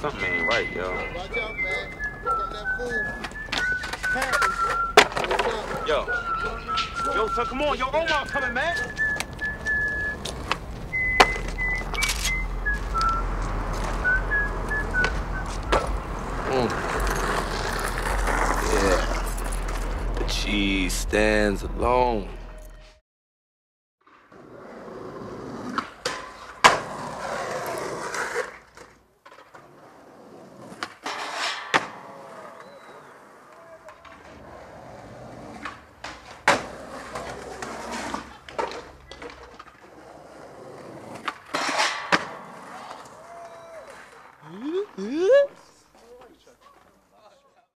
Something ain't right, yo. Watch out, man. That fool. Yo. Yo, son, come on. Yo, Omar coming, man. Mm. Yeah. The cheese stands alone.